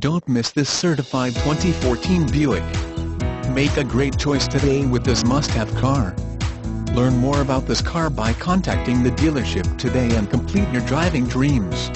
Don't miss this certified 2014 Buick. Make a great choice today with this must-have car. Learn more about this car by contacting the dealership today and complete your driving dreams.